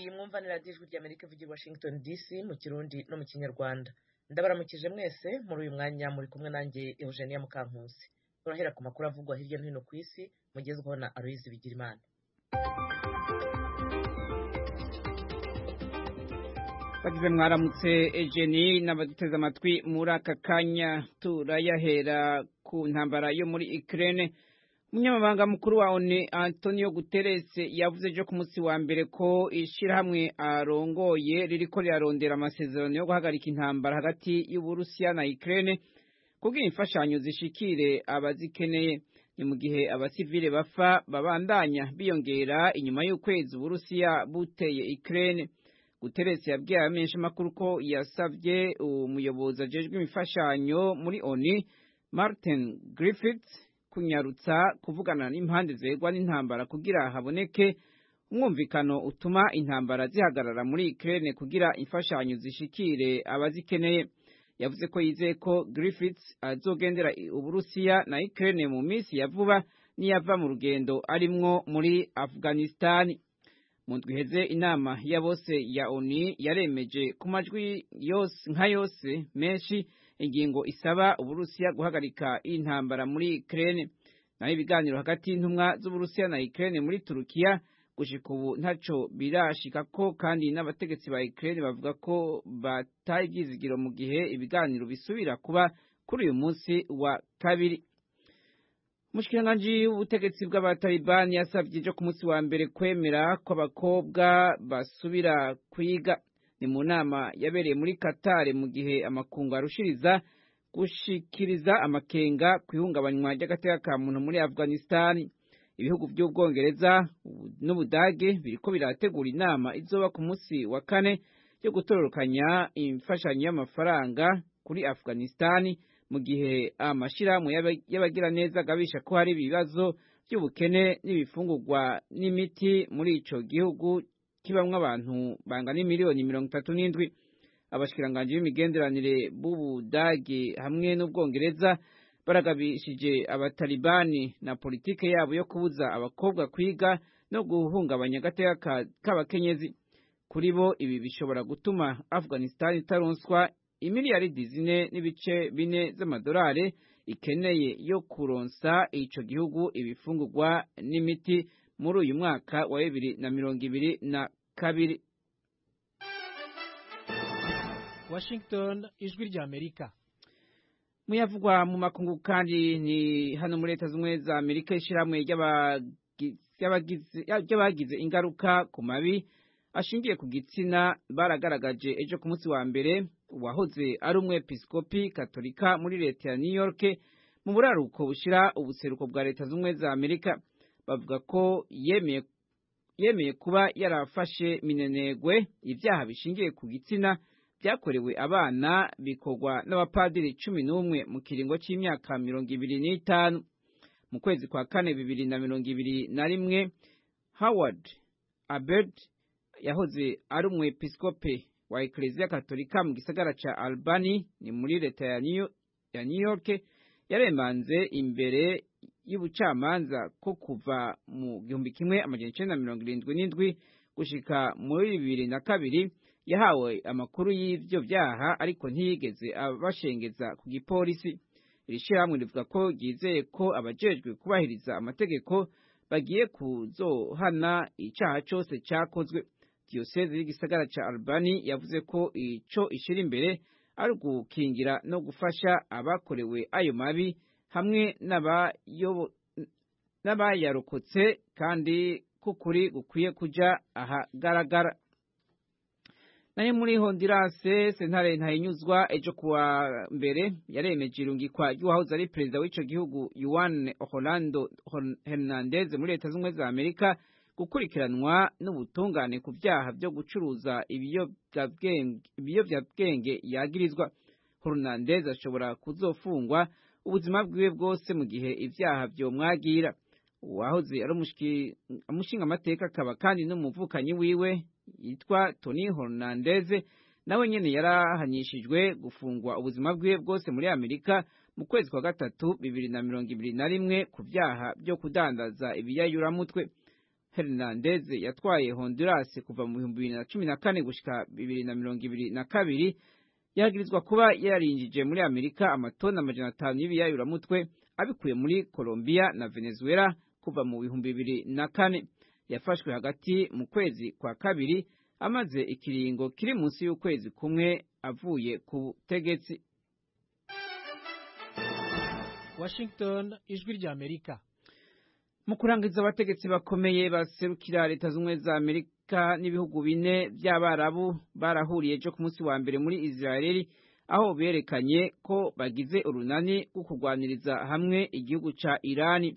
iyi mwumva ni radiyo ijwi ry'amerika ivugira washington dc mu kirundi no mu kinyarwanda. Ndabaramukije mwese muri uyu mwanya muri kumwe nanjye eugenia mukankusi. Turahera ku makuru avugwa hirya no hino ku isi mugezweho na aloyizi bigirimana. Bagize mwaramutse ejeni n'abaduteze amatwi muri aka kanya. Turayahera ku ntambara yo muri ikirere umunyamabanga mukuru wa oni antonio guterres yavuze ejo ku munsi wa mbere ko ishyirahamwe arongoye ririko rirarondera amasezerano yo guhagarika intambara hagati y'uburusiya na ikirere kubwira imfashanyo zishikire abazikeneye. Ni mu gihe abasivile bapfa babandanya biyongera inyuma y'ukwezi uburusiya buteye ikirere Guterres yabwiye abamenyeshamakuru ko yasabye umuyobozi ajejwe imfashanyo muri ONU Martin Griffiths kunyarutsa kuvugana n'impande zegwa n'intambara kugira haboneke umwumvikano utuma intambara zihagarara muri Ukraine kugira imfashanyo zishikire abazikeneye. Yavuze ko yizeye ko Griffiths azogendera Uburusiya na Ukraine mu minsi ya vuba niyava mu rugendo arimwo muri Afghanistan. Mu ndwi iheze inama ya bose ya ONU yaremeje ku majwi yose nka yose menshi ingingo isaba Uburusiya guhagarika intambara muri Ukraine. Naho ibiganiro hagati y'intumwa z'Uburusiya na Ukraine muri Turukiya gushika ubu ntaco birashika ko kandi n'abategetsi ba Ukraine bavuga ko bataye ivyizigiro mu gihe ibiganiro bisubira kuba kuri uyu munsi wa kabiri. Umushikiranganji w'ubutegetsi bw'abatalibani yasavye ejo ku munsi wa mbere kwemera ko abakobwa basubira kwiga. Ni mu nama yabereye muri Qatar mu gihe amakungu arushiriza gushikiriza amakenga ku ihungabanywa ry'agateka ka muntu muri Afghanistan. Ibihugu by'ubwongereza n'ubudage biriko birategura inama izoba ku munsi wa kane yo gutororokanya imfashanyo y'amafaranga kuri Afghanistan mu gihe amashirahamwe y'abagiraneza agabisha ko hari ibibazo by'ubukene n'ibifungurwa n'imiti muri ico gihugu kibamwo abantu bangana miliyoni mirongo itatu n'indwi. Abashikiranganji b'imigenderanire b'ubudagi hamwe n'ubwongereza baragabishije abatalibani na politike yabo yo kubuza abakobwa kwiga no guhungabanya agateka k'abakenyezi. Kuri bo ibi bishobora gutuma afghanistan itaronswa imiliyaridi zine n'ibice bine z'amadolari ikeneye yo kuronsa ico gihugu ibifungurwa n'imiti muri uyu mwaka wa bibiri na mirongo ibiri na kabiri. Washington ijwi rya Amerika. Muyavugwa mu makungu kandi ni hano muri leta z'ubumwe za Amerika ishyirahamwe ry'abagize ingaruka ku mabi ashingiye ku gitsina baragaragaje ejo ku munsi wa mbere. Uwahoze ari umwepiskopi katolika muri leta ya New York mu buraruko bushira ubuseruko bwa leta z'ubumwe za Amerika. Bavuga ko yemeye kuba yarafashe minenegwe ibyaha bishingiye ku gitsina byakorewe abana bikorwa n'abapadiri cumi n'umwe mu kiringo cy'imyaka mirongo ibiri n'itanu. Mu kwezi kwa kane bibiri na mirongo ibiri na rimwe Howard Abed yahoze ari umwepiskope wa Eklezia Katolika mu gisagara ca Albany ni muri leta ya New York yaremanze imbere y'ubucamanza ko kuva mu gihumbi kimwe amajana icenda mirongo irindwi n'indwi gushika muri bibiri na kabiri yahawe amakuru y'ivyo vyaha ariko ntiyigeze abashengeza ku gipolisi. Iri shirahamwe rivuga ko ryizeye ko abajejwe kubahiriza amategeko bagiye kuzohana icaha cose cakozwe. Diyoseze y'igisagara ca Albany yavuze ko ico ishira imbere ari ugukingira no gufasha abakorewe ayo mabi hamwe n'abayarokotse kandi kukuri gukwiye kuja ahagaragara. Nayo muri Honduras sentare ntayinyuzwa ejo kuwa mbere yaremeje irungikwa ry'uwahoze ari perezida w'ico gihugu Juan Orlando Hernandez muri leta z'ubumwe za Amerika gukurikiranwa n'ubutungane ku byaha byo gucuruza ibiyovyabwenge yagirizwa. Hernandez ashobora kuzofungwa ubuzima bwiwe bwose mu gihe ivyaha vyomwagira uwahoze ari umushinga amateka akaba kandi n'umuvukanyi wiwe yitwa Tony Hernandez nawe nyene yarahanyishijwe gufungwa ubuzima bwiwe bwose muri Amerika mu kwezi kwa gatatu bibiri na mirongo ibiri na rimwe ku vyaha byo kudandaza ibiyayuramutwe. Hernandez yatwaye honduras kuva mu bihumbi bibiri na cumi na kane gushika bibiri na mirongo ibiri na kabiri yagirizwa kuba yarinjije muri amerika amatoni amajana atanu y'ibiyayuramutwe abikuye muri colombia na venezuela kuva mu bihumbi bibiri na kane. Yafashwe hagati mu kwezi kwa kabiri amaze ikiringo kiri munsi y'ukwezi kumwe avuye ku butegetsi. Washington ijwi ry'amerika mu kurangiza abategetsi bakomeye baserukira leta z'ubumwe za amerika n'ibihugu bine by'abarabu barahuriye ejo ku munsi wa mbere muri israeli aho berekanye ko bagize urunani rwo kurwaniriza hamwe igihugu ca irani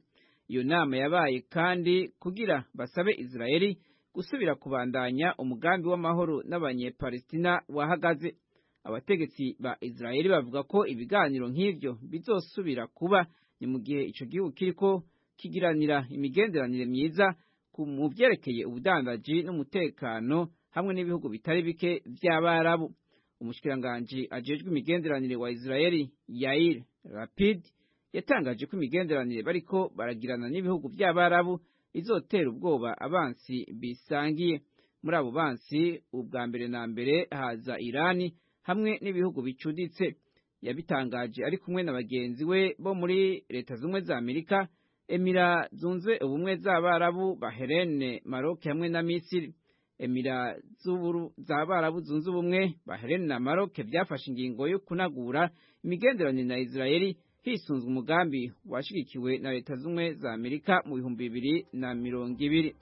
iyo nama yabaye kandi kugira basabe israeli gusubira kubandanya umugambi w'amahoro n'abanyepalestina wahagaze. Abategetsi ba israeli bavuga ko ibiganiro nk'ivyo bizosubira kuba. Ni mu gihe ico gihugu kiriko kigiranira imigenderanire myiza mu vyerekeye ubudandaji n'umutekano hamwe n'ibihugu bitari bike vy'abarabu. Umushikiranganji ajejwe imigenderanire wa israeli yair rapid yatangaje ko imigenderanire bariko baragirana n'ibihugu by'abarabu izotera ubwoba abansi bisangiye. Muri abo bansi ubwa mbere na mbere haza irani hamwe n'ibihugu bicuditse. Yabitangaje ari kumwe na bagenzi we bo muri leta z'ubumwe za amerika emira zunze ubumwe z'abarabu baherene maroc hamwe na misiri. Emira z'abarabu zunze ubumwe baherene na maroc byafashe ingingo yo kunagura imigenderanire na israeli hisunzwe umugambi washigikiwe na leta z'ubumwe za amerika mu bihumbi bibiri na mirongo ibiri.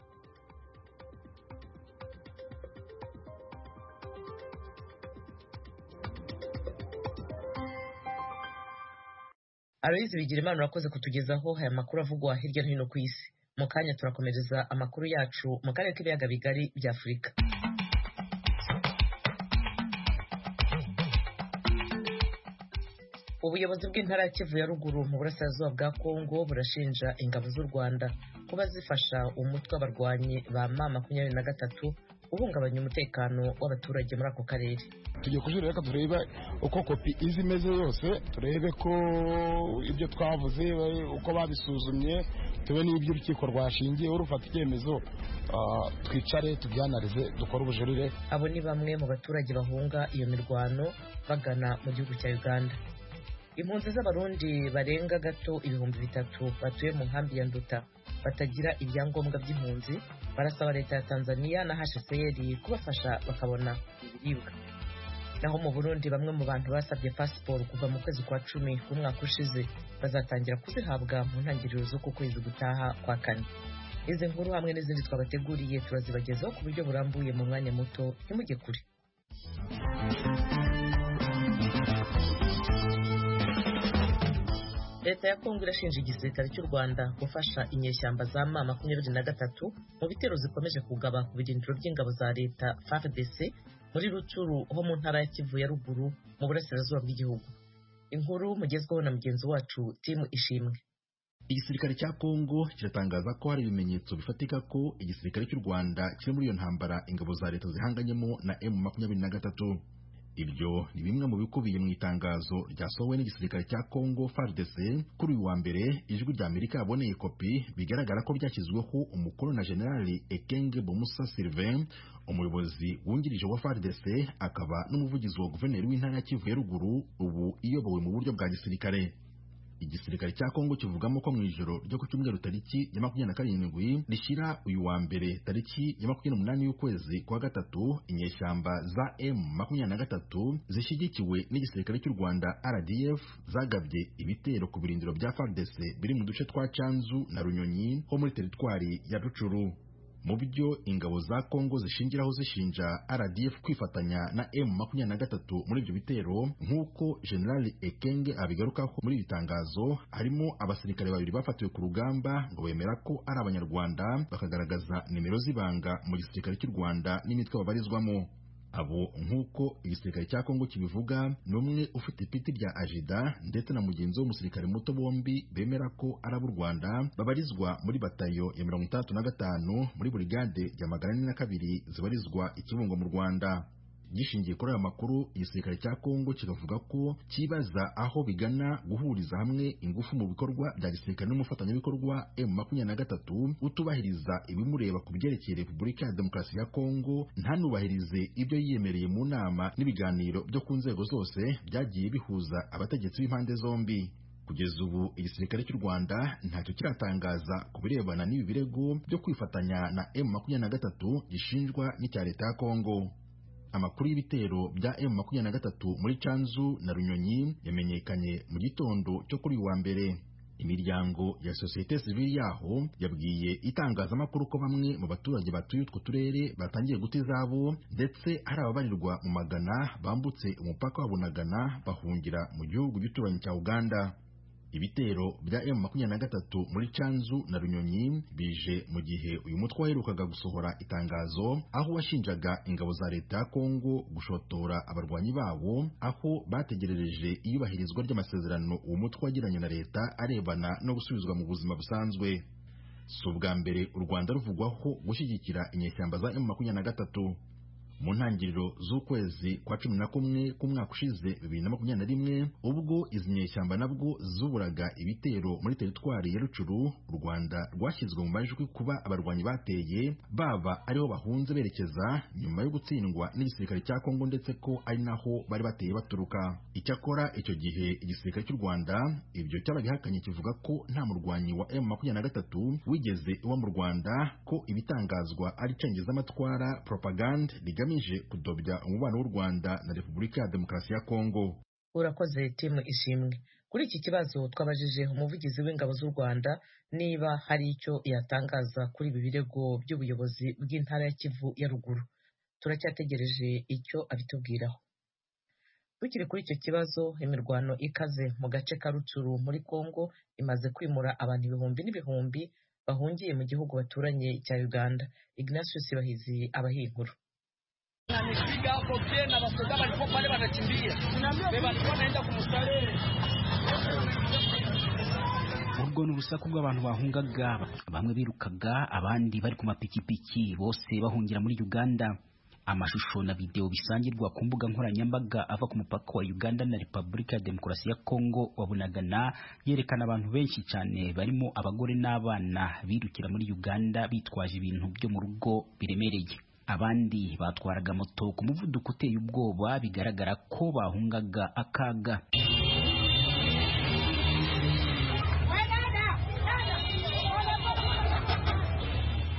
Aloyizi bigira imana urakoze kutugezaho aya makuru avugwa hirya no hino ku isi. Mu kanya turakomereza amakuru yacu mu karere k'ibiyaga bigari bya afurika. Ubuyobozi bw'intara ya kivu ya ruguru mu burasirazuba bwa kongo burashinja ingabo z'u rwanda kuba zifasha umutwe w'abarwanyi ba ma makumyabiri na gatatu uhungabanya umutekano w'abaturage muri ako karere. Tugiye kujurira reka turebe uko kopi izi imeze yose turebe ko ibyo twavuze uko babisuzumye tube n'ibyo urukiko rwashingiyeho rufata icyemezo twicare tubyanarize dukore ubujurire. Abo ni bamwe mu baturage bahunga iyo mirwano bagana mu gihugu cya uganda. Impunzi z'abarundi barenga gato ibihumbi bitatu batuye mu nkambi ya nduta. Batagira ibyangombwa by'impunzi barasaba leta ya tanzania na hcr kubafasha bakabona ibiribwa. Naho mu burundi bamwe mu bantu basabye pasiporo kuva mu kwezi kwa cumi k'umwaka ushize. Bazatangira kuzihabwa mu ntangiriro z'uku kwezi gutaha kwa kane. Izi nkuru hamwe n'izindi twabateguriye turazibagezaho ku buryo burambuye mu mwanya muto ntimujye kure. Leta ya kongo irashinja igisirikare cy'u rwanda gufasha inyeshyamba za ma makumyabiri na gatatu mu bitero zikomeje kugaba ku birindiro by'ingabo za leta fardc muri rucuru ho mu ntara ya kivu ya ruguru mu burasirazuba bw'igihugu. Inkuru mugezweho na mugenzi wacu timu ishimwe. Igisirikare cya kongo kiratangaza ko hari ibimenyetso bifatika ko igisirikare cy'u rwanda kiri muri iyo ntambara ingabo za leta zihanganyemo na emu makumyabiri na gatatu. Ibyo ni bimwe mu bikubiye mu itangazo ryasohowe n'igisirikare cya Congo FARDC kuri uyu wa mbere ijwi rya Amerika yaboneye kopi bigaragara ko byashyizweho umukono na Generali Ekenge Bomusa Sylvain umuyobozi wungirije wa FARDC akaba n'umuvugizi wa guverineri w'intara ya Kivu ya ruguru ubu iyobowe mu buryo bwa gisirikare. Igisirikare cya Kongo kivugamo ko mu ijoro ryo ku cyumweru tariki ya makumyabiri na karindwi rishyira uyu wa mbere tariki ya makumyabiri n'umunani y'ukwezi kwa gatatu inyeshyamba za M makumyabiri na gatatu zishyigikiwe n'igisirikare cy'u Rwanda RDF zagabye ibitero ku birindiro bya FARDC biri mu duce twa Canzu na Runyonyi ho muri teritwari ya Rucuru. Mu byo ingabo za Kongo zishingiraho zishinja RDF kwifatanya na M makumyabiri na gatatu muri ibyo bitero nk'uko General Ekenge abigarukaho muri iri tangazo harimo abasirikare babiri bafatiwe ku rugamba ngo bemera ko ari abanyarwanda bakagaragaza nimero z'ibanga mu gisirikare cy'u Rwanda n'imitwe babarizwamo. Abo nk'uko igisirikare cya Kongo kibivuga ni umwe ufite ipiti rya ajida ndetse na mugenzi w'umusirikare muto bombi bemera ko ari ab'u Rwanda babarizwa muri batayo ya mirongo itandatu na gatanu muri burigade ya magana ane na kabiri zibarizwa i Kibungo mu Rwanda. Gishingiye kuri aya makuru igisirikare cya kongo kikavuga ko kibaza aho bigana guhuriza hamwe ingufu mu bikorwa bya gisirikare n'umufatanyabikorwa m makumyabiri na gatatu utubahiriza ibimureba ku byerekeye repubulika ya demokarasi ya kongo ntanubahirize ibyo yiyemereye mu nama n'ibiganiro byo ku nzego zose byagiye bihuza abategetsi b'impande zombi. Kugeza ubu igisirikare cy'u rwanda ntacyo kiratangaza ku birebana n'ibi birego byo kwifatanya na m makumyabiri na gatatu gishinjwa n'icya leta ya kongo amakuru y'ibitero bya m makumyabiri na gatatu muri canzu na runyonyi yamenyekanye mu gitondo cyo kuri wa mbere. Imiryango ya sosiyete civile yaho yabwiye itangazamakuru ko bamwe mu baturage batuye utwo turere batangiye guta izabo ndetse hari ababarirwa mu magana bambutse umupaka wa bunagana bahungira mu gihugu gituranyi cya uganda ibitero bya M makumyabiri na gatatu muri Canzu na Runyonyi bije mu gihe uyu mutwe waherukaga gusohora itangazo aho washinjaga ingabo za leta ya Kongo gushotora abarwanyi babo aho bategerereje iyubahirizwa ry'amasezerano uwo mutwe wagiranye na leta arebana no gusubizwa mu buzima busanzwe. Si ubwa mbere u Rwanda ruvugwaho gushyigikira inyeshyamba za M makumyabiri na gatatu. Mu ntangiriro z'ukwezi kwa cumi na kumwe k'umwaka ushize bibiri na makumyabiri na rimwe ubwo izi nyeshyamba nabwo zuburaga ibitero muri teritwari ya rucuru u rwanda rwashyizwe mu majwi kuba abarwanyi bateye baba ariho bahunze berekeza nyuma yo gutsindwa n'igisirikare cya kongo ndetse ko ari naho bari bateye baturuka. Icyakora icyo gihe igisirikare cy'u rwanda ibyo cyabagihakanye kivuga ko nta murwanyi wa m makumyabiri na gatatu wigeze uba mu rwanda ko ibitangazwa ari cengezamatwara propagande rigamije rigamije kudobya umubano w'u Rwanda na Repubulika ya Demokarasi ya Kongo. Urakoze timu ishimwe. Kuri iki kibazo twabajije umuvugizi w'ingabo z'u Rwanda niba hari icyo yatangaza kuri ibi birego by'ubuyobozi bw'intara ya Kivu ya ruguru. Turacyategereje icyo abitubwiraho. Tukiri kuri icyo kibazo imirwano ikaze mu gace ka Rucuru muri Kongo imaze kwimura abantu ibihumbi n'ibihumbi bahungiye mu gihugu baturanye cya Uganda. Ignatius Bahizi abahinkuru. Nikipiga hapo tena wasoda walikuwa pale wanakimbia. Beba alikuwa anaenda kumstarehe. urwo ni urusaku rw'abantu bahungaga bamwe birukaga abandi bari ku mapikipiki bose bahungira muri uganda amashusho na videwo bisangirwa ku mbuga nkoranyambaga ava ku mupaka wa uganda na repubulika ya demokarasi ya kongo wa bunagana yerekana abantu benshi cyane barimo abagore n'abana birukira muri uganda bitwaje ibintu byo mu rugo biremereye abandi batwaraga moto ku muvuduko uteye ubwoba bigaragara ko bahungaga akaga.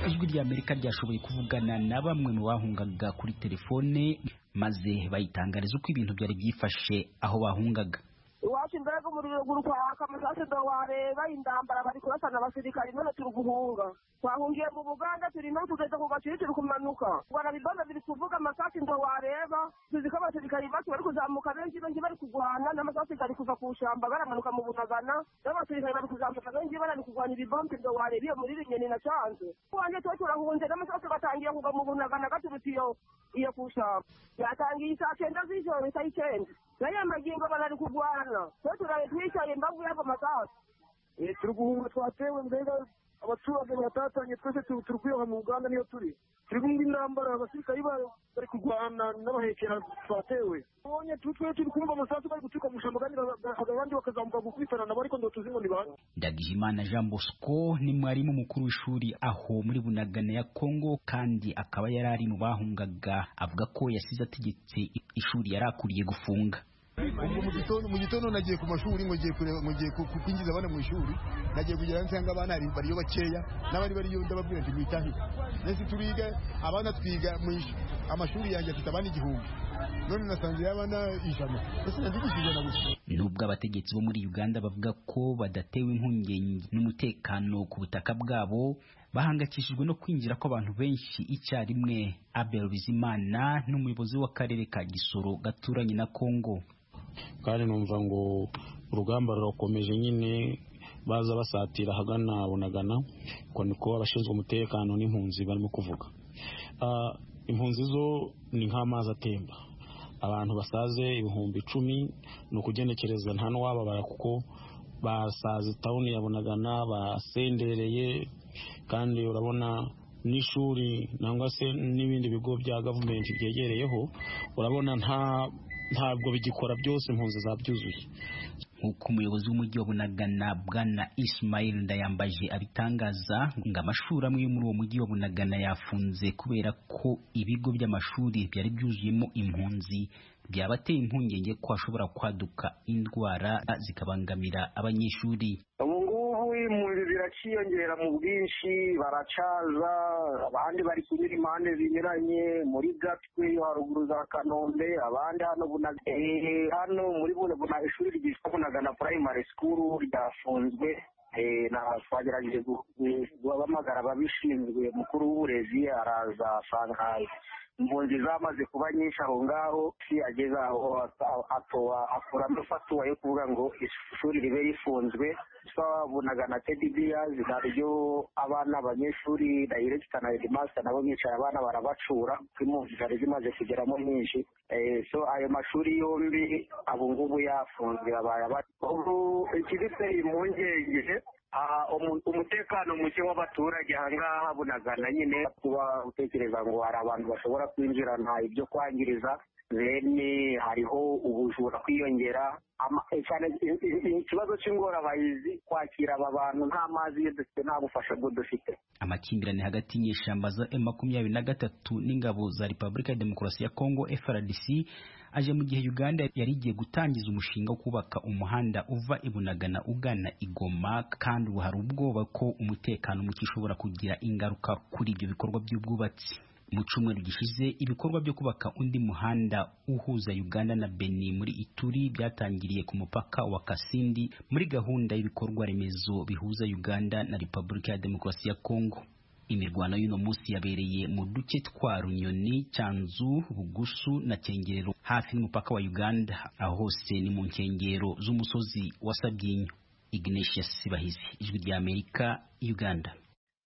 Ijwi rya amerika ryashoboye kuvugana na bamwe mu bahungaga kuri telefone maze bayitangariza uko ibintu byari byifashe aho bahungaga. Iwacu imbere umuriro ruguru kwaka amasase wareba indambara bari kurasana abasirikari none turi guhunga. Twahungiye mu buganda turi no tugeze ku gaciro turi kumanuka. Rwanda bibona biri kuvuga amasasi wareba. Tuzi ko abasirikari bacu bari kuzamuka benshi benshi bari kugwana n'amasasi gari kuva ku shamba baramanuka mu bunagana. N'abasirikari bari kuzamuka benshi bari kugwana ibibombe wareba iyo muri rinyoni na canze wanjye tuba turahunze n'amasasi batangiye kuva mu bunagana gaturutse iyo iyo ku shamba. Yatangiye isa cyenda z'ijoro saa icyenda. Nayo magingo barari kurwana twe turaye twicaye mbavu y'ago masasu turi guhunga twatewe mbega abaturage batatanye twese turi kwiyoha mu uganda niyo turi turi kumva intambara abasirikari bari kurwana n'abahekera twatewe ubonye twe turi kumva amasasu bari guturuka mu shamba kandi abandi bakazamuka gukubitana nabo ariko ndo tuzi ngo ni bande ndagijimana jean bosco ni mwarimu mukuru w'ishuri aho muri bunagana ya kongo kandi akaba yari ari mu bahungaga avuga ko yasize ategetse ishuri yari akuriye gufunga mu gitondo nagiye ku mashuri ngo ngiye kwinjiza abana mu ishuri nagiye kugera nsanga abana bariyo bakeya n'abari bariyo ndababwira nti mwitahire nese turiga abana twiga mu amashuri yanjye afite abana igihumbi. None nasanze y'abana ijana. Ese nazigisha ijana gusa. Nubwo abategetsi bo muri uganda bavuga ko badatewe impungenge n'umutekano ku butaka bwabo bahangayikishijwe no kwinjira kw'abantu benshi icyarimwe. Abel bizimana n'umuyobozi w'akarere ka gisoro gaturanye na kongo kandi numva ngo urugamba rurakomeje nyine baza basatira ahagana bunagana uko niko abashinzwe umutekano n'impunzi barimo kuvuga. Impunzi zo ni nk'amazi atemba. Abantu basaze ibihumbi icumi ni ukugenekereza nta n'uwababara kuko basaze tawuni ya bunagana basendereye kandi urabona n'ishuri nangwa se n'ibindi bigo bya gavumenti byegereyeho urabona nta ntabwo bigikora byose impunzi zabyuzuye nk'uko umuyobozi w'umujyi wa bunagana bwana ismail ndayambaje abitangaza ngo amashuri amwe yo muri uwo mujyi wa bunagana yafunze kubera ko ibigo by'amashuri byari byuzuyemo impunzi byabateye impungenge ko hashobora kwaduka indwara zikabangamira abanyeshuri. Ubu ngubu impunzi ziraciyongera mu bwinshi baracaza abandi bari kunyura impande zinyuranye muri gatwe yo haruguru za kanombe abandi hano hano muri buna ishuri ryitwa bunagana primary school ryafunzwe twagerageje guhamagara ababishinzwe mukuru w'uburezi araza asanga impunzi zamaze kuba nyinshi aho ngaho si ageze aho akuramo fatuwa yo kuvuga ngo ishuri ribe rifunzwe. Twabonaga na tedi biyazi naryo abana abanyeshuri dayiregita na hedimasita nabo bicaye abana barabacura kuko impunzi zari zimaze kugeramo nyinshi. So ayo mashuri yombi abo ngubu yafunzwe abaye ubu ikiduteye impungenge umutekano muke w'abaturage ahangaha bunagana nyine kuba utekereza ngo hari abantu bashobora kwinjirana ibyo kwangiriza bene hariho ubujura kwiyongera. Ikibazo cy'ingorabahizi kwakira aba bantu nta mazi iyo dufite nta bufasha bwo dufite. Amakimbirane hagati y'inyeshyamba za makumyabiri na gatatu n'ingabo za Repubulika ya Demokarasi ya Kongo FRDC aje mu gihe Uganda yari igiye gutangiza umushinga wo kubaka umuhanda uva ibunagana ugana igoma kandi ubu hari ubwoba ko umutekano muke ushobora kugira ingaruka kuri ibyo bikorwa by'ubwubatsi. Mu cyumweru gishize ibikorwa byo kubaka undi muhanda uhuza Uganda na Benin muri Ituri byatangiriye ku mupaka wa Kasindi muri gahunda y'ibikorwa remezo bihuza Uganda na Repubulika ya Demokarasi ya Kongo imirwano y'uno munsi yabereye mu duce twa Runyoni Cyanzu Bugusu na Cyengerero hafi n'umupaka wa Uganda aho hose ni mu nkengero z'umusozi wa Sabyinyo. Ignatius Sibahizi ijwi rya Amerika Uganda.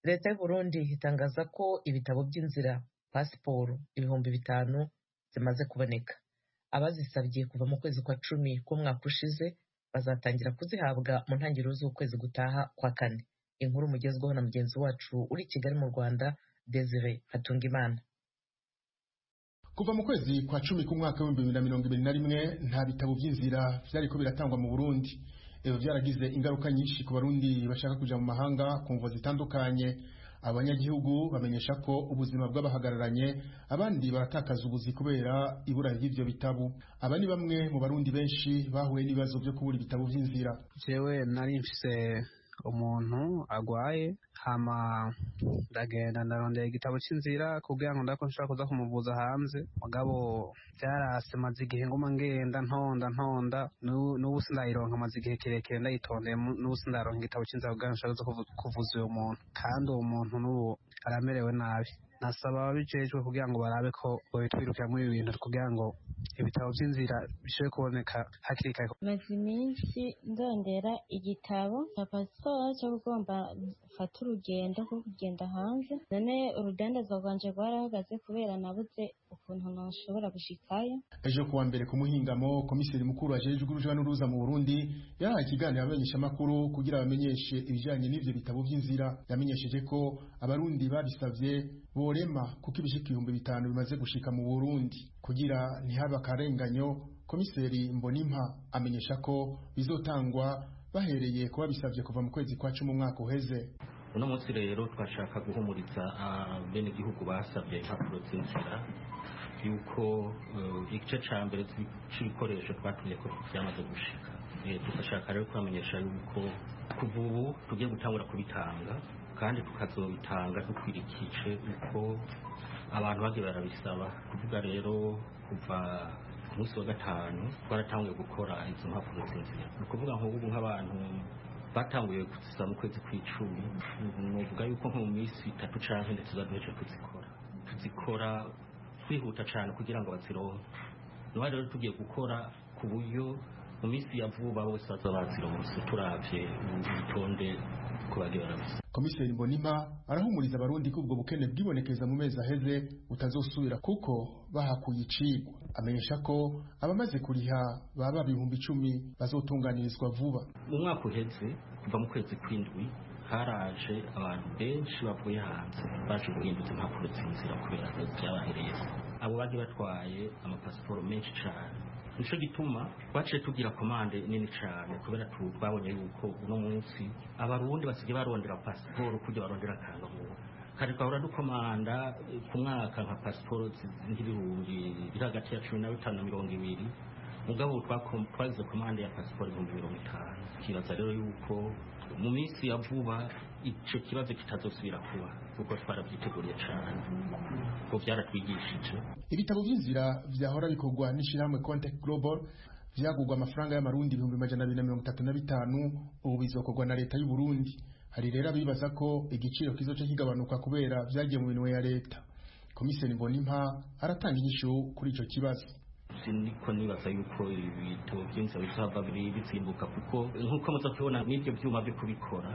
Leta y'u Burundi itangaza ko ibitabo by'inzira pasiporo ibihumbi bitanu zimaze kuboneka. Abazisabye kuva mu kwezi kwa cumi k'umwaka ushize bazatangira kuzihabwa mu ntangiriro z'ukwezi gutaha kwa kane. Inkuru mugezweho na mugenzi wacu uri i kigali mu rwanda desire hatungimana. Kuva mu kwezi kwa cumi k'umwaka w'ibihumbi bibiri na mirongo ibiri na rimwe nta bitabo by'inzira byariko biratangwa mu burundi. Ibyo byaragize ingaruka nyinshi ku barundi bashaka kujya mu mahanga ku mvo zitandukanye. Abanyagihugu bamenyesha ko ubuzima bw'abahagararanye abandi baratakaza ubuzi kubera ibura ry'ibyo bitabo. Aba ni bamwe mu barundi benshi bahuye n'ibibazo byo kubura ibitabo by'inzira. Jewe nari mfise umuntu agwaye hama ndagenda ndarondera igitabo cy'inzira kugira ngo ndako nshobora kuza kumuvuza hanze. Mugabo byarase maze igihe nguma ngenda ntonda ntonda. N'ubu sindayironka maze igihe kirekire ndayitondeye n'ubu sindaronka igitabo cy'inzira kugira ngo nshobore kuvuza uwo muntu. Kandi uwo muntu n'ubu aramerewe nabi. Nasaba ababijejwe kugira ngo barabe ko babitwirukira muri ibi bintu kugira ngo ibitabo by'inzira bishobore kuboneka hakiri kare. Maze iminsi ndondera igitabo cya pasiporo cyo kugomba fata urugendo rwo kugenda hanze. None urudandazo rwanje rwarahagaze kubera nabuze ukuntu nashobora gushikayo. Ejo kuwa mbere ku muhingamo komiseri mukuru ajejwe uruja n'uruza mu burundi yahaye ikiganiro abamenyeshamakuru kugira bamenyeshe ibijanye n'ivyo bitabo vy'inzira yamenyesheje ko abarundi babisavye borema kuko ibishika ibihumbi bitanu bimaze gushika mu burundi. Kugira ntihabe akarenganyo komiseri mbonimpa amenyesha ko bizotangwa bahereye kuba bisabye kuva mu kwezi kwa cumi umwaka uheze. Uno munsi rero twashaka guhumuriza bene igihugu basabye impapuro z'inzira yuko igice cya mbere cy'ibikoresho twatumye ko byamaze gushika. Tugashaka rero kubamenyesha yuko kuva ubu tugiye gutangura kubitanga kandi tukazobitanga dukwirikije uko abantu bagiye barabisaba. Kuvuga rero kuva ku munsi wa gatanu twaratanguye gukora izo mpapuro z'inzira. Ni ukuvuga nk'ubu nk'abantu batanguye kuzisaba mu kwezi kw'icumi nuvuga yuko nko mu minsi itatu canke ndetse tuzaduheje kuzikora. Tuzikora twihuta cane kugira ngo bazironke. Niba rero tugiye gukora ku buryo mu minsi ya vuba bose bazironse turavye urutonde bagiye barabisa komiseri mbonimpa arahumuriza abarundi ko ubwo bukene bwibonekeza mu mezi aheze butazosubira kuko bahakuye icigwa. Amenyesha ko abamaze kuriha baba ibihumbi icumi bazotunganirizwa vuba. Mu mwaka uheze kuva mu kwezi kw'indwi haraje abantu benshi bavuye hanze baje guhinduza impapuro z'inzira kubera byabahereye abo bagiye batwaye amapasiporo menshi cyane nico gituma twaciye tugira komande nini cyane kubera twabonye yuko uno munsi abarundi basigaye barondera pasiporo kujya barondera akangamuntu. Kare twahora dukomanda ku mwaka nka pasiporo nk'ibihumbi biri hagati ya cumi na bitanu na mirongo ibiri. Mugabo twagize komande ya pasiporo ibihumbi mirongo itanu. Kibaza rero yuko mu minsi ya vuba icyo kibazo kitazosubira kuba kuko twarabyiteguriye cyane kuko byaratwigishije ibitabo by'inzira byahora bikorwa n'ishyirahamwe contact global byagurwa amafaranga y'amarundi ibihumbi majana abiri na mirongo itatu na bitanu ubu bizokorwa na leta y'u Burundi hari rero abibaza ko igiciro kizoca kigabanuka kubera byagiye mu minwe ya leta komiseri mbonimpa aratanga inyishu kuri icyo kibazo niko nibaza yuko ibitabo by'inzira bizava biri bitsimbuka kuko nk'uko muza kubibona n'ibyo byuma byo kubikora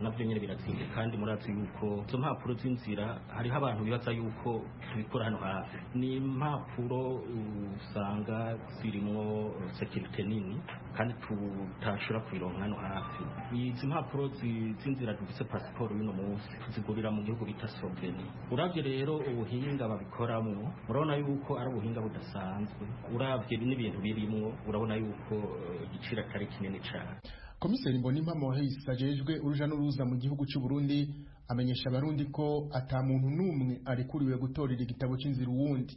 na byo nyine biratsinze. Kandi murazi yuko izo mpapuro z'inzira hariho abantu bibaza yuko tubikora hano. Hafi ni impapuro usanga zirimo sekirite nini kandi tutashobora kubironka hano hafi. Izi mpapuro z'inzira dufise pasiporo y'uno munsi. Zigurira mu gihugu bita sloveni uravye rero ubuhinga babikoramo murabona yuko ari ubuhinga budasanzwe. Uravye n'ibintu birimwo urabona yuko igiciro atari kinini cane. Komiseri mbonimpa mohis ajejwe uruja n'uruza mu gihugu cy'u Burundi amenyesha abarundi ko ata muntu n'umwe arekuriwe gutorera igitabo cy'inzira uwundi.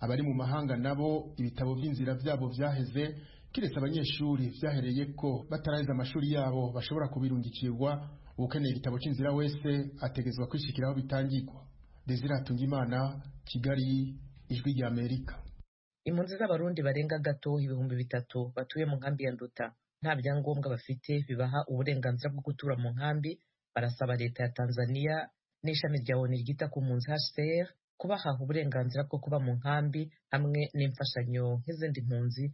Abari mu mahanga nabo ibitabo by'inzira byabo vyaheze kiretse abanyeshuri vyahereye ko bataraheza amashuri yabo bashobora kubirungikirwa ukeneye igitabo cy'inzira wese ategezwa kwishikiraho bitangirwa Desire Hatungimana Kigali ijwi rya Amerika. Impunzi z'abarundi barenga gato ibihumbi bitatu batuye mu nkambi ya Nduta. Nta byangombwa bafite bibaha uburenganzira bwo gutura mu nkambi barasaba leta ya Tanzania n'ishami rya ONU ryita ku mpunzi HCR kubaha uburenganzira bwo kuba mu nkambi hamwe n'imfashanyo nk'izindi mpunzi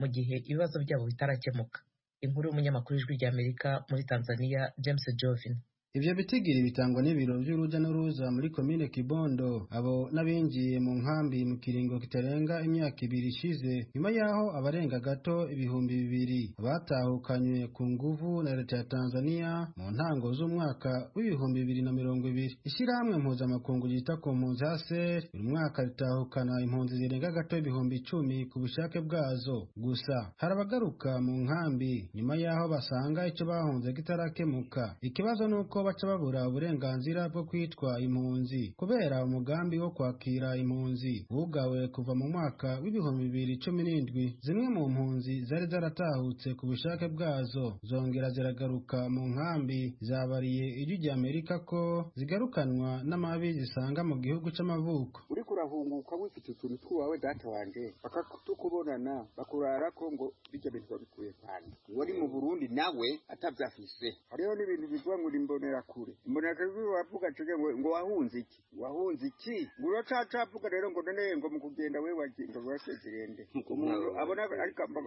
mu gihe ibibazo byabo bitarakemuka. Inkuru y'umunyamakuru w'ijwi rya Amerika muri Tanzania James Jovin. Ivyo bitigiri bitangwa n'ibiro vy'uruja n'uruza muri komine Kibondo. Abo n'abinjiye mu nkambi mu kiringo kitarenga imyaka ibiri ishize nyuma yaho abarenga gato ibihumbi bibiri batahukanywe ku nguvu na leta ya Tanzania mu ntango z'umwaka w'ibihumbi bibiri na mirongo ibiri. Ishyirahamwe mpuzamakungu ryita ku mpunzi HCR buri mwaka ritahukana impunzi zirenga gato ibihumbi icumi ku bushake bwazo. Gusa hari abagaruka mu nkambi nyuma yaho basanga ico bahunze kitarakemuka. Ikibazo nuko baca babura uburenganzira bwo kwitwa impunzi. Kubera umugambi wo kwakira impunzi wugawe kuva mu mwaka w'ibihumbi bibiri cumi n'indwi zimwe mu mpunzi zari zaratahutse ku bushake bwazo. Zongera ziragaruka mu nkambi zabariye ijwi rya amerika ko zigarukanwa n'amabi zisanga mu gihugu c'amavuko. Uriko urahunguka wifite utuntu tw'uwawe data wanje. Bakatukubonana bakurara ko ngo bijya bintu babikuye kandi wari mu burundi nawe atavyafise hariho n'ibintu bivuga ngo imbonera kure imbonera kure wavuga cege ngo wahunze iki wahunze iki ngo uracacavuga rero ngo none ngo mu kugenda we wagenda urasezerende umuntu abona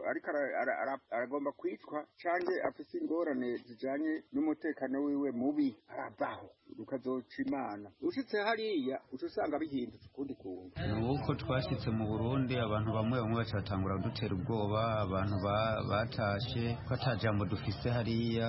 ariko aragomba kwitwa canke afise ingorane zijanye n'umutekano wiwe mubi. Aravaho ukazoca imana ushitse hariya uca usanga bihindutse ukundi kuntu ni uko twashyitse mu burundi abantu bamwe bamwe baca batangura kudutera ubwoba abantu batashe ko ata jambo dufise hariya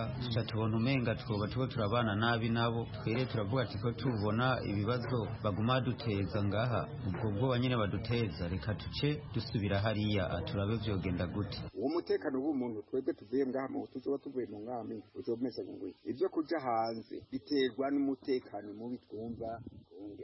tubona umenga twoba tuko turabana nabi nabo twere turavuga ati ko tubona ibibazo baguma baduteza ngaha ubwo bwoba nyine baduteza. Reka tuce dusubira hariya turabe vyogenda gute. Uwo mutekano w'umuntu twebwe tuvuye ngaha mu tuzoba tuvuye mu mwami uzomeze ngwi ivyo kuja hanze biterwa n'umutekano mubi twumva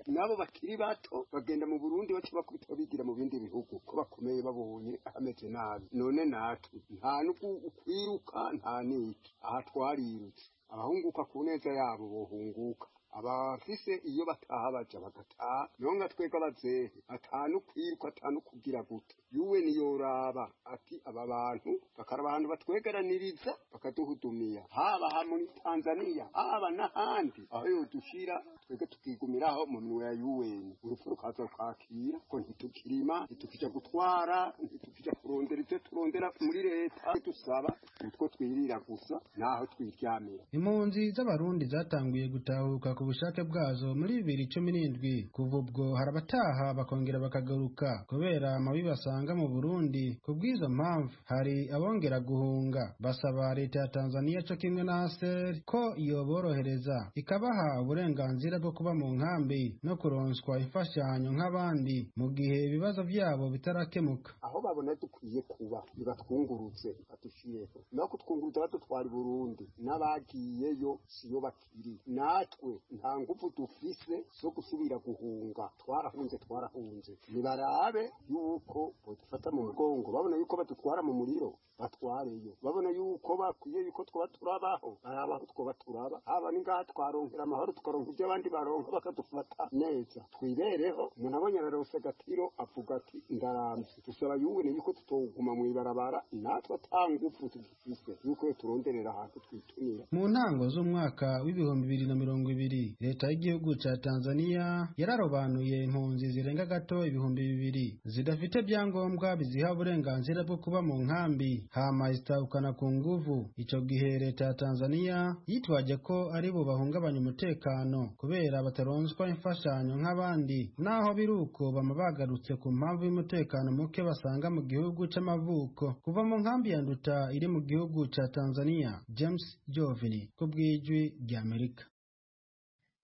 nabo bakiri bato bagenda mu Burundi baca bakubita bigira mu bindi bihugu. Ko bakomeye babonye hameze nabi. None natwe nta n'ukwiruka nta n'iki. Aha twarirutse abahunguka ku neza yabo bohunguka. Abafise iyo bataha baja bagataha nonga twega bazehe atanu kwiruka atanu kugira gute. Yuwe niyoraba ati aba bantu bakaraba ahantu batwegeraniriza bakaduhudumiya haba ha muri tanzaniya haba n'ahandi. Aho yodushira twebwe tukigumiraho mu minwe ya yuweni urupfu rukaza rukakira ko ntitukirima ntitukija gutwara ntitukija kurondera ivyo turondera muri leta. Dusaba utwo twirira gusa naho twiryamira. Impunzi z'abarundi zatanguye gutahuka ku bushake bwazo muri bibiri cumi n'indwi. Kuva ubwo hari abataha bakongera bakagaruka kubera amabi basanga mu burundi. Ku bw'izo mpamvu hari abongera guhunga. Basaba leta ya tanzania co kimwe na aser ko yoborohereza ikabaha uburenganzira bwo kuba mu nkambi no kuronswa imfashanyo nk'abandi mu gihe ibibazo byabo bitarakemuka. Aho babona dukwiye kuba bibatwungurutse badushiyeho no kutwungurutsa badutwara i burundi. N'abagiyeyo siyo bakiri. Natwe nta ngufu dufise zo gusubira guhunga. Twarahunze twarahunze nibarabe yuko badufata mu mugongo. Babona yuko badutwara mu muriro batwareyo. Babona yuko bakwiye yuko twaba turabaho. Barabaho twaba turaba. Haba ni ngaha twaronkera amahoro tukaronka ibyo abandi baronka bakadufata neza. Twibereho umuntu abonye ararose gatiro avuga ati ndarambye dusaba yuwe yuko tutoguma mu ibarabara natwe atangufu tugifise yuko turonderera ahantu twitunira mu ntango z'umwaka w'ibihumbi bibiri na mirongo ibiri leta y'igihugu ca tanzania yararobanuye impunzi zirenga gato ibihumbi bibiri. Zidafite ibyangombwa biziha uburenganzira bwo kuba mu nkambi. Hama zitahukana ku nguvu. Ico gihe leta ya tanzania yitwaje ko ari bo bahungabanya umutekano. Kubera bataronswa imfashanyo nk'abandi naho biri uko bama bagarutse ku mpamvu y'umutekano muke basanga mu gihugu c'amavuko. Kuva mu nkambi ya nduta iri mu gihugu ca tanzania james jovini ku bw'ijwi ry'amerika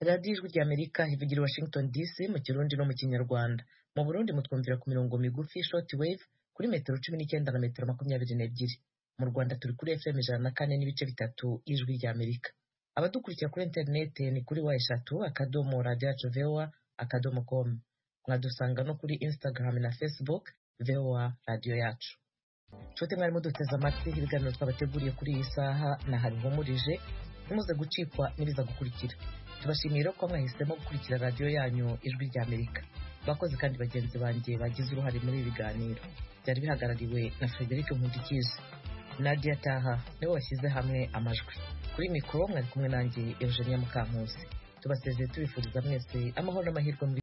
radiyo ijwi ry'amerika ivugira washington dc mu kirundi no mu kinyarwanda. Mu burundi mutwumvira ku mirongo migufi short wave kuri metero cumi n'icyenda na metero makumyabiri n'ebyiri. Mu rwanda turi kuri fm ijana na kane n'ibice bitatu ijwi ry'amerika abadukurikira kuri interineti ni kuri wa eshatu akadomo radiyo yacu voa akadomo com. Mwadusanga no kuri instagram na facebook voa radiyo yacu. Nshuti mwari muduteze amatwi ibiganiro twabateguriye kuri iyi saha na hari humurije ntimuze gucikwa n'ibiza gukurikira. Tubashimiye ko mwahisemo gukurikira radiyo yanyu ijwi ry'amerika bakoze kandi bagenzi banjye bagize uruhare muri ibi biganiro. Byari bihagarariwe na frederic nkundikije nadia taha ni we washyize hamwe amajwi. Kuri mikoro mwari kumwe nanjye eugenia mukankusi tubasezeye tubifuriza mwese amahoro n'amahirwe